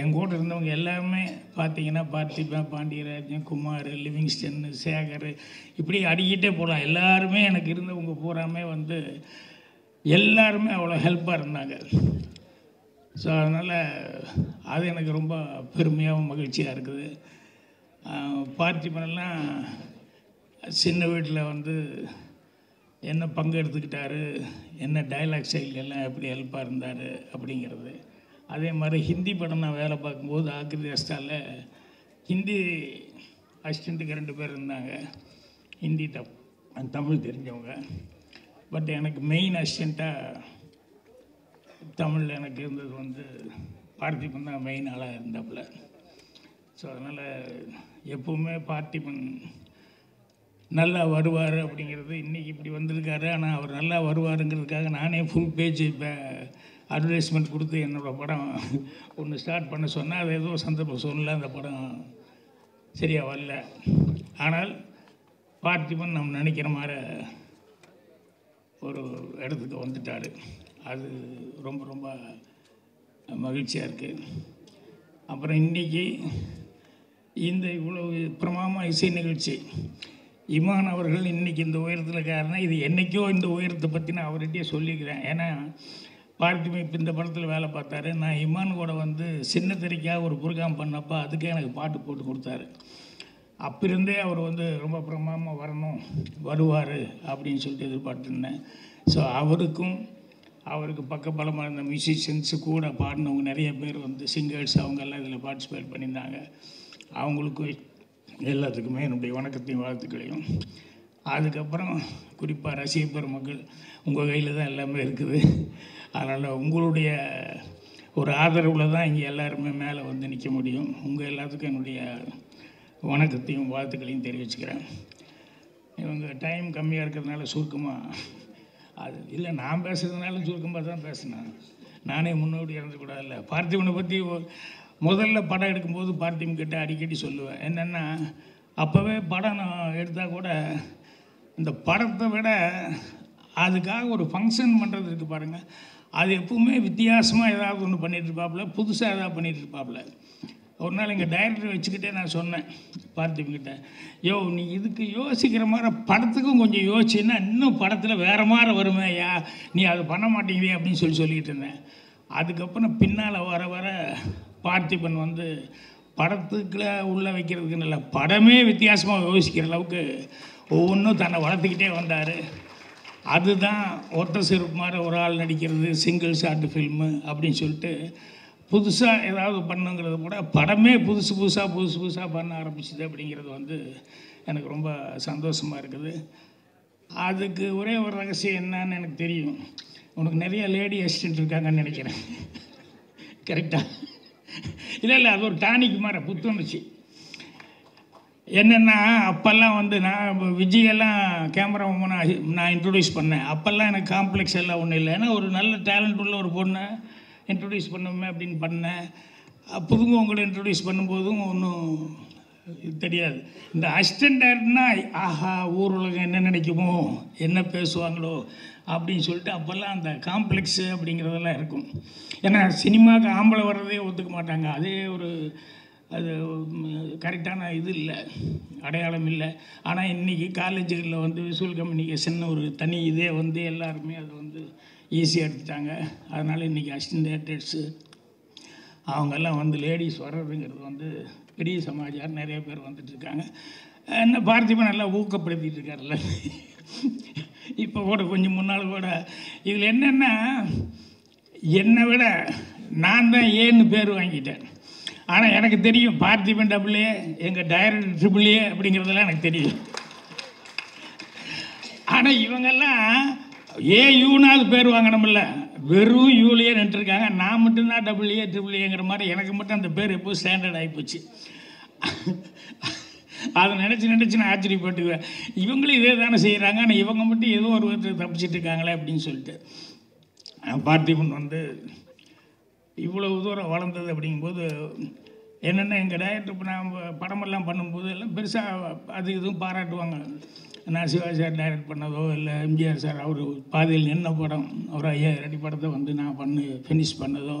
என் கூட இருந்தவங்க எல்லாமே பார்த்தீங்கன்னா பார்த்திபன் பாண்டியராஜன் குமார் லிவிங்ஸ்டன் சேகர் இப்படி அடிக்கிட்டே போகலாம் எல்லாருமே எனக்கு இருந்தவங்க பூராமே வந்து எல்லாருமே அவ்வளோ ஹெல்ப்பாக இருந்தாங்க. ஸோ அதனால் அது எனக்கு ரொம்ப பெருமையாகவும் மகிழ்ச்சியாக இருக்குது. பார்த்திபனெல்லாம் சின்ன வீட்டில் வந்து என்ன பங்கு எடுத்துக்கிட்டாரு என்ன டைலாக் செயல்கள்லாம் எல்லாம் எப்படி ஹெல்ப்பாக இருந்தார் அப்படிங்கிறது. அதே மாதிரி ஹிந்தி படம் நான் வேலை பார்க்கும்போது ஆக்ரி ரஸ்தாவில் ஹிந்தி அசிஸ்டண்ட்டுக்கு ரெண்டு பேர் இருந்தாங்க. ஹிந்தி தப் தமிழ் தெரிஞ்சவங்க. பட் எனக்கு மெயின் அசிஸ்டண்ட்டாக தமிழில் எனக்கு இருந்தது வந்து பார்த்திபன் தான் மெயின் ஆளாக இருந்தாப்புல. ஸோ அதனால் எப்போவுமே பார்த்திபன் நல்லா வருவார் அப்படிங்கிறது இன்றைக்கி இப்படி வந்திருக்காரு. ஆனால் அவர் நல்லா வருவாருங்கிறதுக்காக நானே ஃபுல் பேஜ் இப்போ அட்வர்டைஸ்மெண்ட் கொடுத்து என்னோடய படம் ஒன்று ஸ்டார்ட் பண்ண சொன்னால் அது ஏதோ சந்தர்ப்பம் சொல்லல அந்த படம் சரியாக வரல. ஆனால் பார்த்திபன் நம்ம நினைக்கிற மாதிரி ஒரு இடத்துக்கு வந்துட்டார். அது ரொம்ப ரொம்ப மகிழ்ச்சியாக இருக்குது அப்புறம் இன்றைக்கி இந்த இவ்வளோ பிரமாமா இசை நிகழ்ச்சி. இமான் அவர்கள் இன்றைக்கி இந்த உயரத்தில் இருக்காருன்னா இது என்றைக்கோ இந்த உயரத்தை பற்றி நான் அவர்கிட்டயே சொல்லிக்கிறேன். ஏன்னா பார்த்திபன் இப்போ இந்த படத்தில் வேலை பார்த்தாரு. நான் இமான் கூட வந்து சின்ன திரைக்காக ஒரு புரோகிராம் பண்ணப்போ அதுக்கே எனக்கு பாட்டு போட்டு கொடுத்தாரு. அப்பிருந்தே அவர் வந்து ரொம்ப பிரமாமல் வரணும் வருவார் அப்படின்னு சொல்லிட்டு எதிர்பார்த்துருந்தேன். ஸோ அவருக்கும் அவருக்கு பக்கபலமாக இருந்த மியூசிஷியன்ஸு கூட பாடினவங்க நிறைய பேர் வந்து சிங்கர்ஸ் அவங்கெல்லாம் இதில் பார்ட்டிசிபேட் பண்ணியிருந்தாங்க. அவங்களுக்கும் எல்லாத்துக்குமே என்னுடைய வணக்கத்தையும் வாழ்த்துக்களையும். அதுக்கப்புறம் குறிப்பாக ரசிக பெருமக்கள் உங்கள் கையில் தான் எல்லாமே இருக்குது. அதனால் உங்களுடைய ஒரு ஆதரவில் தான் இங்கே எல்லாருமே மேலே வந்து நிற்க முடியும். உங்கள் எல்லாத்துக்கும் என்னுடைய வணக்கத்தையும் வாழ்த்துக்களையும் தெரிவிச்சுக்கிறேன். இவங்க டைம் கம்மியாக இருக்கிறதுனால சுருக்கமாக அது இல்லை நான் பேசுறதுனால சுருக்கமாக தான் பேசினேன். நானே முன்னோடி இறந்துக்கூடாதுல்ல பார்த்திபனை பற்றி முதல்ல படம் எடுக்கும்போது பார்த்திபன் கிட்ட அடிக்கடி சொல்லுவேன். என்னென்னா அப்போவே படம் நான் எடுத்தால் கூட இந்த படத்தை விட அதுக்காக ஒரு ஃபங்க்ஷன் பண்ணுறது இருக்குது பாருங்கள் அது எப்பவுமே வித்தியாசமாக ஏதாவது ஒன்று பண்ணிகிட்டு இருப்பாப்புல புதுசாக ஏதாவது பண்ணிகிட்டு இருப்பாப்புல ஒரு நாள் எங்கள் டைரக்டர் வச்சுக்கிட்டே நான் சொன்னேன் பார்த்திபன்கிட்ட யோ நீ இதுக்கு யோசிக்கிற மாதிரி படத்துக்கும் கொஞ்சம் யோசிச்சுன்னா இன்னும் படத்தில் வேறு மாதிரி வருமே யா நீ அதை பண்ண மாட்டேங்கிறியே அப்படின்னு சொல்லி சொல்லிக்கிட்டு இருந்தேன். அதுக்கப்புறம் பின்னால் வர வர பார்த்திபன் வந்து படத்துக்குள்ளே உள்ளே வைக்கிறதுக்கு நல்ல படமே வித்தியாசமாக யோசிக்கிற அளவுக்கு ஒவ்வொன்றும் தன்னை வளர்த்துக்கிட்டே வந்தார். அதுதான் ஒற்ற சிறப்பு மாதிரி ஒரு ஆள் நடிக்கிறது சிங்கிள் ஷார்ட் ஃபில்மு அப்படின்னு சொல்லிட்டு புதுசாக ஏதாவது பண்ணுங்கிறது கூட படமே புதுசு புதுசாக புதுசு புதுசாக பண்ண ஆரம்பிச்சுது அப்படிங்கிறது வந்து எனக்கு ரொம்ப சந்தோஷமாக இருக்குது. அதுக்கு ஒரே ஒரு ரகசியம் என்னன்னு எனக்கு தெரியும். உனக்கு நிறைய லேடி அசிஸ்டன்ட் இருக்காங்கன்னு நினைக்கிறேன். கரெக்டாக இல்லை இல்லை அது ஒரு டானிக் மாதிரி புத்துணர்ச்சி. என்னென்னா அப்போல்லாம் வந்து நான் விஜயெல்லாம் கேமரா நான் நான் இன்ட்ரடியூஸ் பண்ணேன். அப்போல்லாம் எனக்கு காம்ப்ளெக்ஸ் எல்லாம் ஒன்றும் இல்லை. ஏன்னா ஒரு நல்ல டேலண்ட் உள்ள ஒரு பொண்ணை. இன்ட்ரடியூஸ் பண்ணுவோமே அப்படின்னு பண்ணேன். புதுங்க உங்களை இன்ட்ரடியூஸ் பண்ணும்போதும் ஒன்றும் தெரியாது. இந்த அசிஸ்டன்ட் டேரக்டர்னா ஆஹா ஊர் உலகம் என்ன நினைக்குமோ என்ன பேசுவாங்களோ அப்படின்னு சொல்லிட்டு அப்போல்லாம் அந்த காம்ப்ளெக்ஸு அப்படிங்கிறதெல்லாம் இருக்கும். ஏன்னா சினிமாவுக்கு ஆம்பளை வர்றதே ஒத்துக்க மாட்டாங்க. அதே ஒரு அது கரெக்டான இது இல்லை. அடையாளம் இல்லை. ஆனால் இன்றைக்கி காலேஜுகளில் வந்து விசுவல் கம்யூனிகேஷன் ஒரு தனி இதே வந்து எல்லாருமே அது வந்து ஈஸியாக எடுத்துட்டாங்க. அதனால் இன்றைக்கி அசிஸ்டன்ட் டேரக்டர்ஸு அவங்கெல்லாம் வந்து லேடிஸ் வர்றதுங்கிறது வந்து பெரிய சமாச்சாரம். நிறைய பேர் வந்துட்டுருக்காங்க என்ன பார்த்திபன் நல்லா ஊக்கப்படுத்திட்டு இருக்காருல்ல. இப்போ கூட கொஞ்சம் முன்னால் கூட இதில் என்னென்னா என்னை விட நான் தான் ஏன்னு பேர் வாங்கிட்டேன். ஆனால் எனக்கு தெரியும் பார்த்திபன் டபுள்ஏ எங்கள் டைரக்டர் ட்ரிபிள்ஏ அப்படிங்கிறதெல்லாம் எனக்கு தெரியும். ஆனால் இவங்கெல்லாம் ஏ யூனாவது பேர் வாங்கணும்ல? வெறும் யூலேயே நின்றுருக்காங்க நான் மட்டும்தான் டபுள் ஏ ட்ரிபிள் ஏங்கிற மாதிரி எனக்கு மட்டும் அந்த பேர் எப்போ ஸ்டாண்டர்ட் ஆகிப்போச்சு அதை நினச்சி நினச்சி நான் ஆச்சரியப்பட்டுக்குவேன். இவங்களும் இதே தானே செய்கிறாங்க ஆனால் இவங்க மட்டும் ஏதோ ஒரு விதத்தில் தப்பிச்சிட்டு இருக்காங்களே அப்படின்னு சொல்லிட்டு. பார்த்திபன் வந்து இவ்வளவு தூரம் வளர்ந்தது அப்படிங்கும்போது என்னென்ன எங்கள் டைரக்டர் இப்போ நான் படமெல்லாம் பண்ணும்போது எல்லாம் பெருசாக அது இதுவும் பாராட்டுவாங்க. நான் சிவாஜி சார் டைரக்ட் பண்ணதோ இல்லை எம்ஜிஆர் சார் அவர் பாதையில் நின்ன படம் அவர் ஐயா ரெடி படத்தை வந்து நான் பண்ணு ஃபினிஷ் பண்ணதோ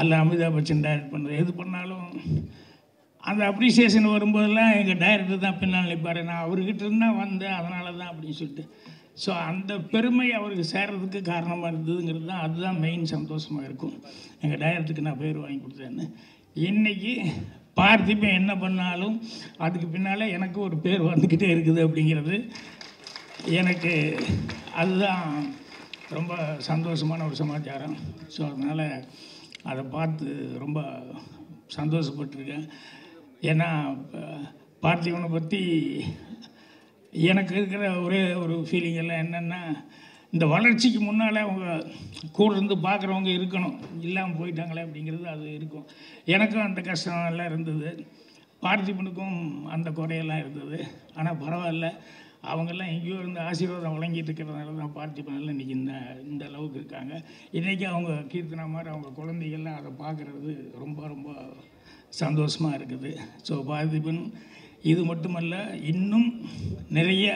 அல்ல அமிதாப் பச்சன் டைரக்ட் பண்ணதோ எது பண்ணாலும் அந்த அப்ரிசியேஷன் வரும்போதெல்லாம் எங்கள் டைரக்டர் தான் பின்னால் நிற்பார். நான் அவர்கிட்ட இருந்தால் வந்தேன் அதனால தான் அப்படின்னு சொல்லிட்டு. ஸோ அந்த பெருமை அவருக்கு சேர்றதுக்கு காரணமாக இருந்ததுங்கிறது தான் அதுதான் மெயின் சந்தோஷமாக இருக்கும். எங்கள் டைரக்டருக்கு நான் பேர் வாங்கி கொடுத்தேன்னு. இன்றைக்கி பார்த்திபன் என்ன பண்ணாலும் அதுக்கு பின்னால் எனக்கு ஒரு பேர் வந்துக்கிட்டே இருக்குது அப்படிங்கிறது எனக்கு அதுதான் ரொம்ப சந்தோஷமான ஒரு சமாச்சாரம். ஸோ அதனால் அதை பார்த்து ரொம்ப சந்தோஷப்பட்டிருக்கேன். ஏன்னா பார்த்திபனை பற்றி எனக்கு இருக்கிற ஒரே ஒரு ஃபீலிங் எல்லாம் என்னென்னா இந்த வளர்ச்சிக்கு முன்னால் அவங்க கூட இருந்து பார்க்குறவங்க இருக்கணும். இல்லாமல் போயிட்டாங்களே அப்படிங்கிறது அது இருக்கும். எனக்கும் அந்த கஷ்டம் எல்லாம் இருந்தது. பார்த்திபனுக்கும் அந்த குறையெல்லாம் இருந்தது. ஆனால் பரவாயில்ல. அவங்கெல்லாம் எங்கேயோ இருந்து ஆசீர்வாதம் வழங்கிட்டு இருக்கிறதுனால தான் பார்த்திபன் இன்றைக்கி இந்த இந்த அளவுக்கு இருக்காங்க. இன்றைக்கி அவங்க கீர்த்தனா மாதிரி அவங்க குழந்தைகள்லாம் அதை பார்க்குறது ரொம்ப ரொம்ப சந்தோஷமாக இருக்குது. ஸோ பார்த்திபன் இது மட்டுமல்ல இன்னும் நிறைய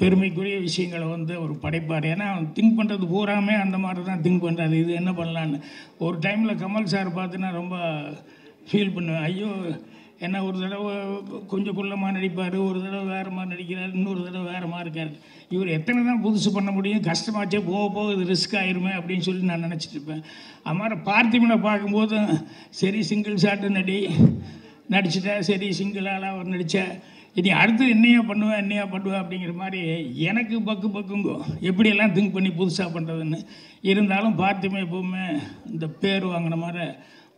பெருமைக்குரிய விஷயங்களை வந்து அவர் படைப்பார். ஏன்னா அவன் திங்க் பண்ணுறது பூராமே அந்த மாதிரி தான் திங்க் பண்ணுறாரு இது என்ன பண்ணலான்னு. ஒரு டைமில் கமல் சார் பார்த்துன்னா ரொம்ப ஃபீல் பண்ணுவேன். ஐயோ என்ன ஒரு தடவை கொஞ்சம் குள்ளமாக நடிப்பார் ஒரு தடவை வேறு மாதிரி நடிக்கிறார் இன்னொரு தடவை வேறு மாதிரி இருக்கார். இவர் எத்தனை தான் புதுசு பண்ண முடியும் கஷ்டமாச்சே போக போக இது ரிஸ்க் ஆயிருமே அப்படின்னு சொல்லி நான் நினச்சிட்டு இருப்பேன். அது மாதிரி பார்த்திபனை பார்க்கும்போதும் சரி சிங்கிள் ஷாட்டு நடி நடிச்சிட்டேன் சரி சிங்கிளால் அவர் நடித்தேன் இனி அடுத்து என்னையா பண்ணுவேன் என்னையா பண்ணுவேன் அப்படிங்கிற மாதிரி எனக்கு பக்கு பக்குங்கோ. எப்படியெல்லாம் திங்க் பண்ணி புதுசாக பண்ணுறதுன்னு இருந்தாலும் பார்த்துமே எப்போவுமே இந்த பேர் வாங்கின மாதிரி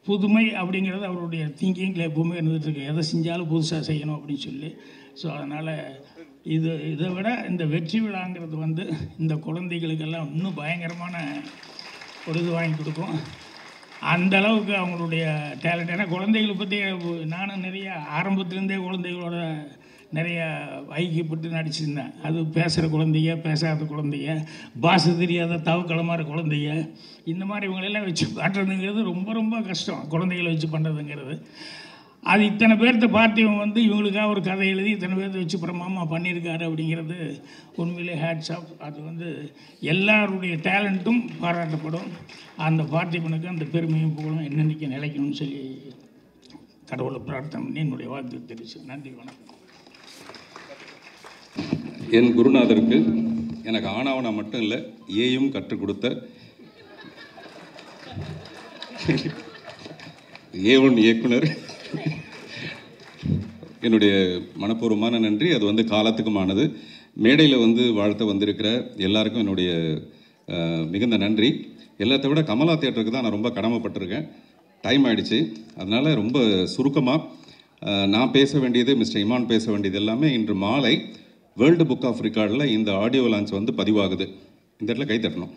புதுமை அப்படிங்கிறது அவருடைய திங்கிங்கில் எப்போவுமே இருந்துகிட்ருக்கு. எதை செஞ்சாலும் புதுசாக செய்யணும் அப்படின்னு சொல்லி. ஸோ அதனால் இது இதை விட இந்த வெற்றி விழாங்கிறது வந்து இந்த குழந்தைகளுக்கெல்லாம் இன்னும் பயங்கரமான ஒரு இது வாங்கி கொடுக்கும். அந்த அளவுக்கு அவங்களுடைய டேலண்ட் ஏன்னா குழந்தைகளை பற்றி நானும் நிறைய ஆரம்பத்துலேருந்தே குழந்தைகளோட நிறைய ஐக்கியப்பட்டு நடிச்சிருந்தேன். அது பேசுகிற குழந்தைங்க பேசாத குழந்தைங்க பாஷை தெரியாத தவக்களமான குழந்தைங்க இந்த மாதிரி இவங்களெல்லாம் வச்சு காட்டுறதுங்கிறது ரொம்ப ரொம்ப கஷ்டம். குழந்தைகளை வச்சு பண்ணுறதுங்கிறது அது இத்தனை பேர்த்த பார்ட்டியும் வந்து இவங்களுக்காக ஒரு கதை எழுதி இத்தனை பேர்த்த வச்சு பிரமாமா பண்ணியிருக்காரு அப்படிங்கிறது உண்மையிலே ஹேட்ஸ் ஆஃப் அது வந்து எல்லாருடைய டேலண்ட்டும் பாராட்டப்படும். அந்த பார்த்திபனுக்கு அந்த பெருமையும் புகழும். என்னென்னைக்கு நிலைக்கணும்னு சொல்லி கடவுளை பிரார்த்தனை பண்ணி என்னுடைய வாழ்த்து தெரிவிச்சு நன்றி வணக்கம். என் குருநாதருக்கு எனக்கு ஆனாவனா மட்டும் இல்லை ஏயும் கற்றுக் கொடுத்த. ஏ ஒன் இயக்குனர். என்னுடைய மனப்பூர்வமான நன்றி. அது வந்து காலத்துக்குமானது. மேடையில் வந்து வாழ்த்த வந்திருக்கிற எல்லாருக்கும் என்னுடைய மிகுந்த நன்றி. எல்லாத்த விட கமலா தேட்டருக்கு தான் நான் ரொம்ப கடமைப்பட்டிருக்கேன். டைம் ஆயிடுச்சு. அதனால் ரொம்ப சுருக்கமாக நான் பேச வேண்டியது மிஸ்டர் இமான் பேச வேண்டியது எல்லாமே இன்று மாலை வேர்ல்டு புக் ஆஃப் ரெக்கார்டில் இந்த ஆடியோ லான்ச் வந்து பதிவாகுது. இந்த இடத்துல கை தட்டணும்.